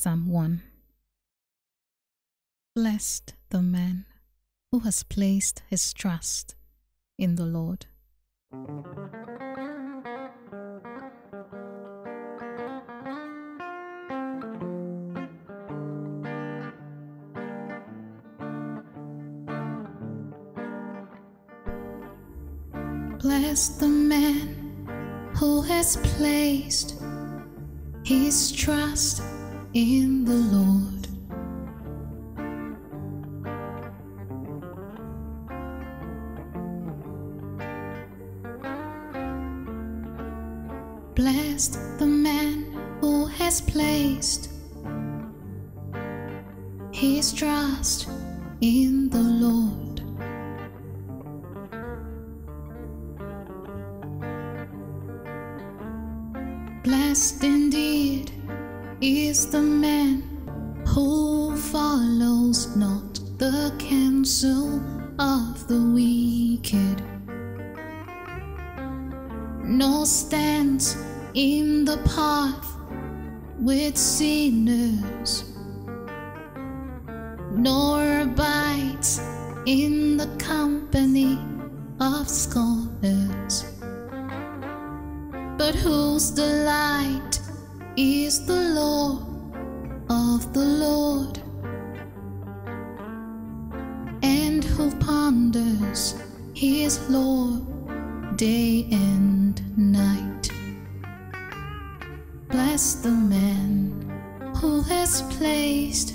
Psalm 1 Blessed the man who has placed his trust in the Lord. Bless the man who has placed his trust in the Lord. Blessed the man who has placed his trust in the Lord. Blessed indeed is the man who follows not the counsel of the wicked, nor stands in the path with sinners, nor abides in the company of scorners but whose delight is the law of the Lord, and who ponders his law day and night. Bless the man who has placed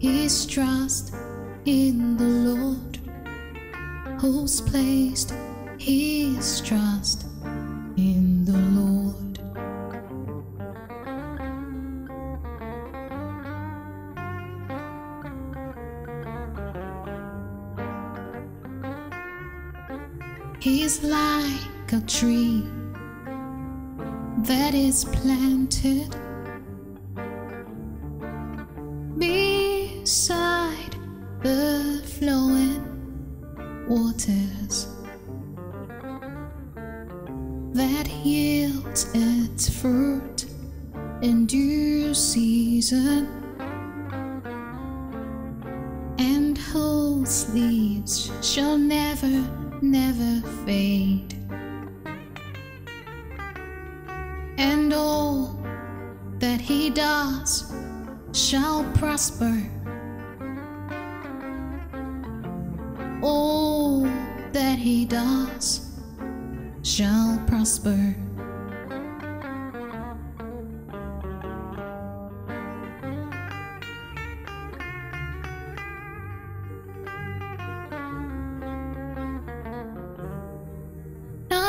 his trust in the Lord, who's placed his trust in the He's like a tree that is planted beside the flowing waters that yields its fruit in due season and whose leaves shall never, never fade. And all that he does shall prosper. All that he does shall prosper.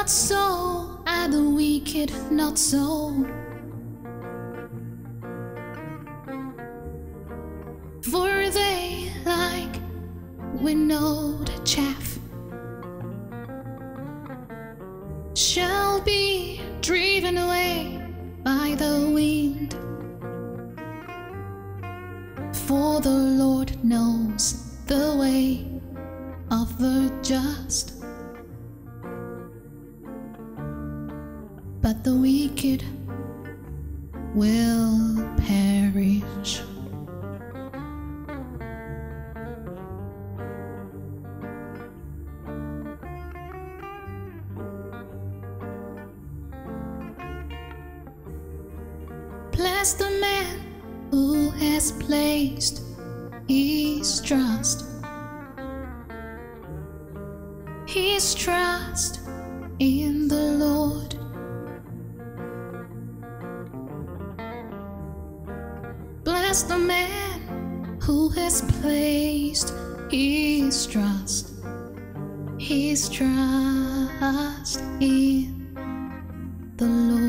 Not so are the wicked, not so. For they like winnowed chaff shall be driven away by the wind. For the Lord knows the way of the just, but the wicked will perish. Bless the man who has placed his trust, his trust in the Lord. is the man who has placed his trust, his trust in the Lord.